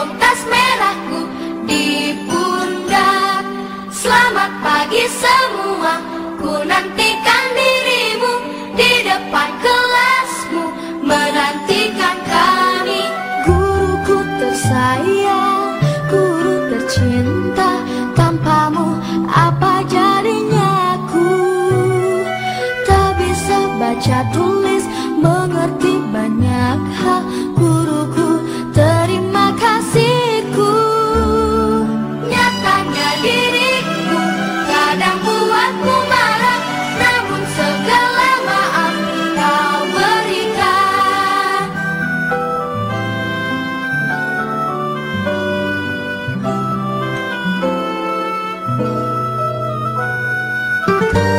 gendong tas merahku di pundak. Selamat pagi semua Ku nantikan dirimu di depan kelasmu Menantikan kami. Guruku tersayang, guru tercinta Tanpamu apa jadinya aku Tak bisa baca tulis Música